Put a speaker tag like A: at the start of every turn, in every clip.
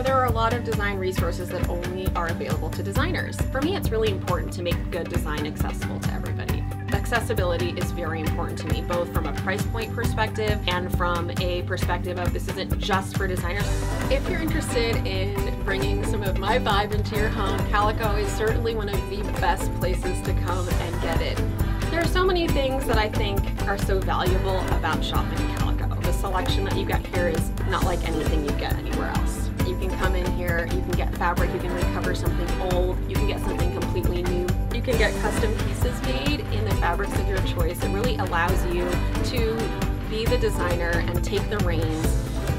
A: know, there are a lot of design resources that only are available to designers. For me, it's really important to make good design accessible to everybody. Accessibility is very important to me, both from a price point perspective and from a perspective of this isn't just for designers. If you're interested in bringing some of my vibe into your home, Calico is certainly one of the best places to come and get it. There are so many things that I think are so valuable about shopping Calico. The selection that you get here is not like anything you get anywhere else. You can come in here, you can get fabric, you can recover something old, you can get something completely new. You can get custom pieces made in the fabrics of your choice. It really allows you to be the designer and take the reins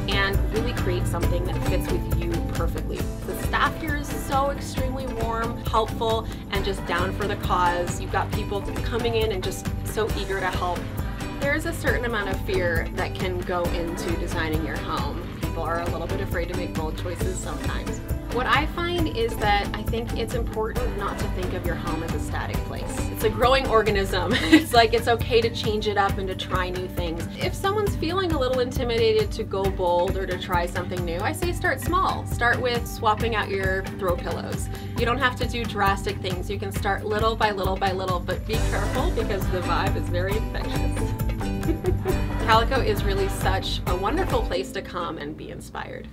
A: and really create something that fits with you perfectly. The staff here is so extremely warm, helpful, and just down for the cause. You've got people coming in and just so eager to help. There's a certain amount of fear that can go into designing your home. People are a little bit afraid to make bold choices sometimes. What I find is that I think it's important not to think of your home as a static place. It's a growing organism. It's like it's okay to change it up and to try new things. If someone's feeling a little intimidated to go bold or to try something new, I say start small. Start with swapping out your throw pillows. You don't have to do drastic things. You can start little by little by little, but be careful because the vibe is very infectious. Calico is really such a wonderful place to come and be inspired.